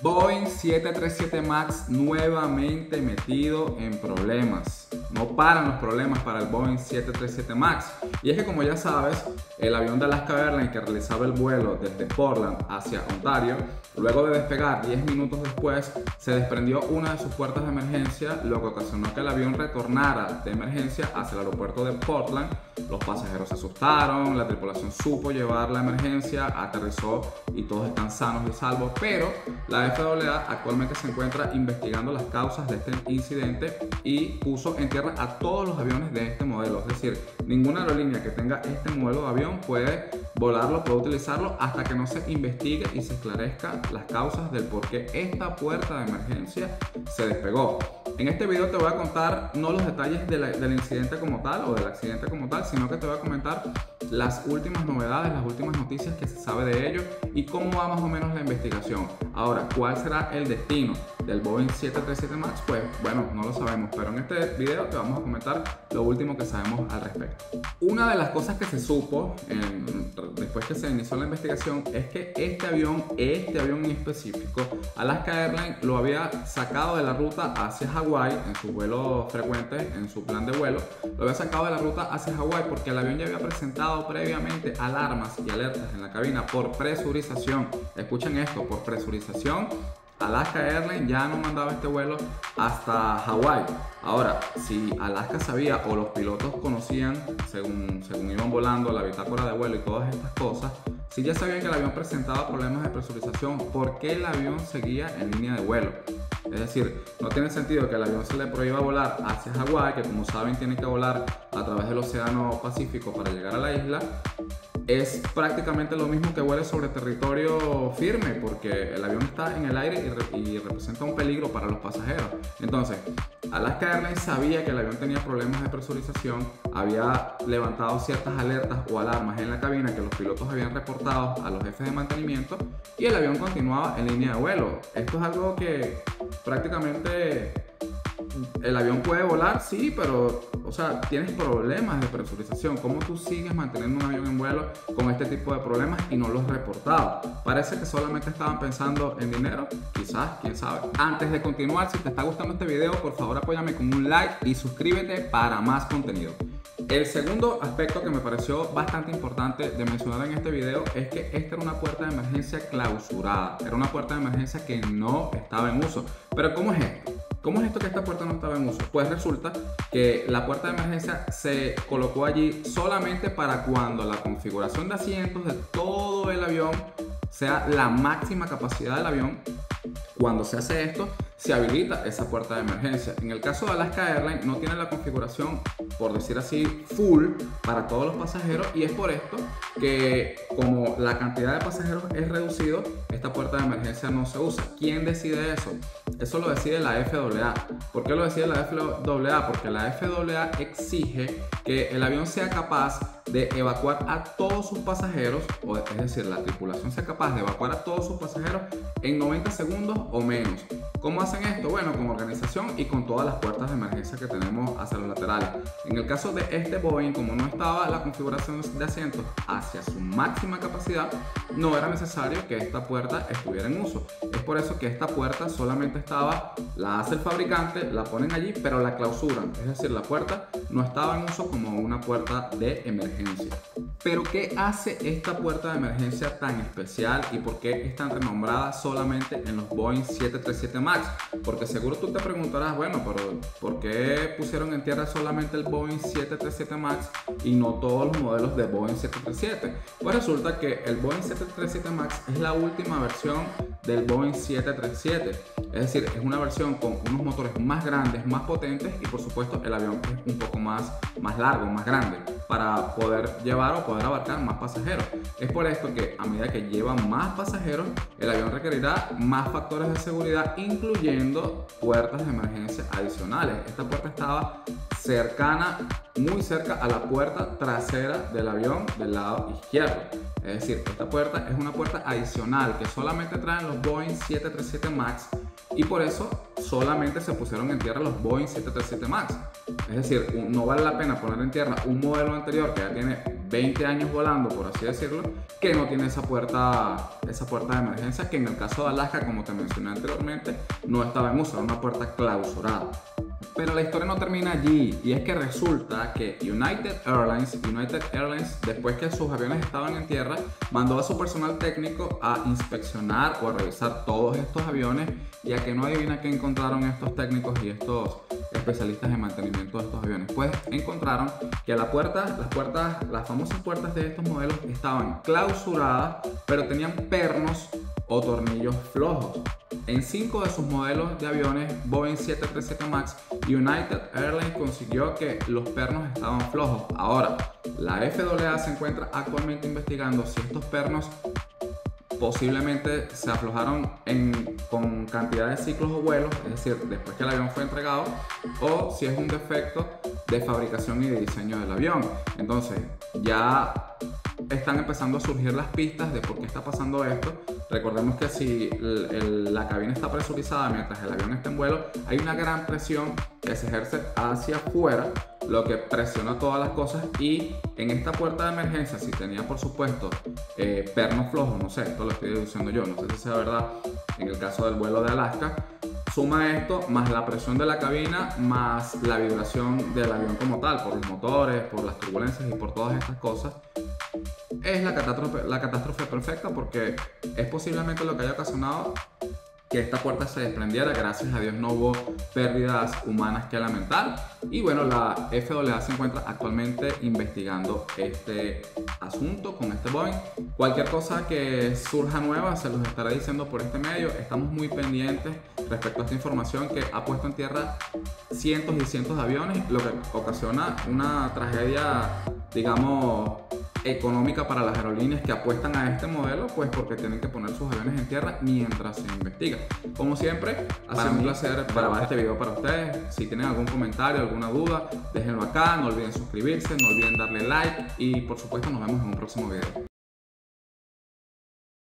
Boeing 737 MAX nuevamente metido en problemas. No paran los problemas para el Boeing 737 MAX. Y es que como ya sabes, el avión de Alaska Airlines que realizaba el vuelo desde Portland hacia Ontario, luego de despegar 10 minutos después, se desprendió una de sus puertas de emergencia, lo que ocasionó que el avión retornara de emergencia hacia el aeropuerto de Portland. Los pasajeros se asustaron, la tripulación supo llevar la emergencia, aterrizó y todos están sanos y salvos, pero la FAA actualmente se encuentra investigando las causas de este incidente y puso en a todos los aviones de este modelo. Es decir, ninguna aerolínea que tenga este modelo de avión puede volarlo, puede utilizarlo hasta que no se investigue y se esclarezca las causas del por qué esta puerta de emergencia se despegó. En este video te voy a contar no los detalles del incidente como tal o del accidente como tal, sino que te voy a comentar las últimas novedades, las últimas noticias que se sabe de ello y cómo va más o menos la investigación. Ahora, ¿cuál será el destino del Boeing 737 MAX? Pues bueno, no lo sabemos, pero en este video te vamos a comentar lo último que sabemos al respecto. Una de las cosas que se supo después que se inició la investigación es que este avión, este avión en específico, Alaska Airlines lo había sacado de la ruta hacia Hawái en sus vuelos frecuentes, en su plan de vuelo, lo había sacado de la ruta hacia Hawái porque el avión ya había presentado previamente alarmas y alertas en la cabina por presurización. Escuchen esto, por presurización Alaska Airlines ya no mandaba este vuelo hasta Hawái. Ahora, si Alaska sabía o los pilotos conocían, según, según iban volando, la bitácora de vuelo y todas estas cosas, si ya sabían que el avión presentaba problemas de presurización, ¿por qué el avión seguía en línea de vuelo? Es decir, no tiene sentido que el avión se le prohíba volar hacia Hawái, que como saben tiene que volar a través del Océano Pacífico para llegar a la isla, es prácticamente lo mismo que vuele sobre territorio firme, porque el avión está en el aire y, representa un peligro para los pasajeros. Entonces, Alaska Airlines sabía que el avión tenía problemas de presurización, había levantado ciertas alertas o alarmas en la cabina que los pilotos habían reportado a los jefes de mantenimiento y el avión continuaba en línea de vuelo. Esto es algo que prácticamente el avión puede volar, sí, pero, o sea, tienes problemas de presurización. ¿Cómo tú sigues manteniendo un avión en vuelo con este tipo de problemas y no los reportado? Parece que solamente estaban pensando en dinero, quizás, quién sabe. Antes de continuar, si te está gustando este video, por favor apóyame con un like y suscríbete para más contenido. El segundo aspecto que me pareció bastante importante de mencionar en este video es que esta era una puerta de emergencia clausurada. Era una puerta de emergencia que no estaba en uso. Pero ¿cómo es esto? ¿Cómo es esto que esta puerta no estaba en uso? Pues resulta que la puerta de emergencia se colocó allí solamente para cuando la configuración de asientos de todo el avión sea la máxima capacidad del avión. Cuando se hace esto, se habilita esa puerta de emergencia. En el caso de Alaska Airlines no tiene la configuración, por decir así, full para todos los pasajeros y es por esto que como la cantidad de pasajeros es reducido, esta puerta de emergencia no se usa. ¿Quién decide eso? Eso lo decide la FAA. ¿Por qué lo decide la FAA? Porque la FAA exige que el avión sea capaz de evacuar a todos sus pasajeros, o es decir, la tripulación sea capaz de evacuar a todos sus pasajeros en 90 segundos o menos. ¿Cómo hacen esto? Bueno, con organización y con todas las puertas de emergencia que tenemos hacia los laterales. En el caso de este Boeing, como no estaba la configuración de asientos hacia su máxima capacidad, no era necesario que esta puerta estuviera en uso. Es por eso que esta puerta solamente estaba, la hace el fabricante, la ponen allí, pero la clausuran. Es decir, la puerta no estaba en uso como una puerta de emergencia. Pero ¿qué hace esta puerta de emergencia tan especial y por qué es tan renombrada solamente en los Boeing 737 MAX? Porque seguro tú te preguntarás, bueno, pero ¿por qué pusieron en tierra solamente el Boeing 737 MAX y no todos los modelos de Boeing 737? Pues resulta que el Boeing 737 MAX es la última versión del Boeing 737. Es decir, es una versión con unos motores más grandes, más potentes y por supuesto el avión es un poco más, más largo, más grande para poder llevar poder abarcar más pasajeros. Es por esto que a medida que lleva más pasajeros, el avión requerirá más factores de seguridad, incluyendo puertas de emergencia adicionales. Esta puerta estaba cercana, muy cerca a la puerta trasera del avión del lado izquierdo. Es decir, esta puerta es una puerta adicional que solamente traen los Boeing 737 MAX y por eso solamente se pusieron en tierra los Boeing 737 MAX. Es decir, no vale la pena poner en tierra un modelo anterior que ya tiene 20 años volando, por así decirlo, que no tiene esa puerta, esa puerta de emergencia que en el caso de Alaska, como te mencioné anteriormente, no estaba en uso, era una puerta clausurada. Pero la historia no termina allí y es que resulta que United Airlines, United Airlines, después que sus aviones estaban en tierra, mandó a su personal técnico a inspeccionar o a revisar todos estos aviones y a que no adivina qué encontraron estos técnicos y estos especialistas en mantenimiento de estos aviones. Pues encontraron que la puerta, las puertas, las famosas puertas de estos modelos estaban clausuradas, pero tenían pernos o tornillos flojos. En cinco de sus modelos de aviones Boeing 737 MAX, United Airlines consiguió que los pernos estaban flojos. Ahora, la FAA se encuentra actualmente investigando si estos pernos posiblemente se aflojaron con cantidad de ciclos o vuelos, es decir, después que el avión fue entregado, o si es un defecto de fabricación y de diseño del avión. Entonces, ya están empezando a surgir las pistas de por qué está pasando esto. Recordemos que si la cabina está presurizada mientras el avión está en vuelo, hay una gran presión que se ejerce hacia afuera, lo que presiona todas las cosas. Y en esta puerta de emergencia, si tenía por supuesto eh, pernos flojos, no sé, esto lo estoy deduciendo yo, no sé si sea verdad en el caso del vuelo de Alaska, suma esto más la presión de la cabina, más la vibración del avión como tal, por los motores, por las turbulencias y por todas estas cosas, es la catástrofe, la catástrofe perfecta porque es posiblemente lo que haya ocasionado que esta puerta se desprendiera. Gracias a Dios no hubo pérdidas humanas que lamentar. Y bueno, la FAA se encuentra actualmente investigando este asunto con este Boeing. Cualquier cosa que surja nueva se los estaré diciendo por este medio. Estamos muy pendientes respecto a esta información que ha puesto en tierra cientos y cientos de aviones, lo que ocasiona una tragedia, digamos, económica para las aerolíneas que apuestan a este modelo, pues porque tienen que poner sus aviones en tierra mientras se investiga. Como siempre, ha sido un placer grabar este video para ustedes. Si tienen algún comentario, alguna duda, déjenlo acá. No olviden suscribirse, no olviden darle like y por supuesto nos vemos en un próximo video.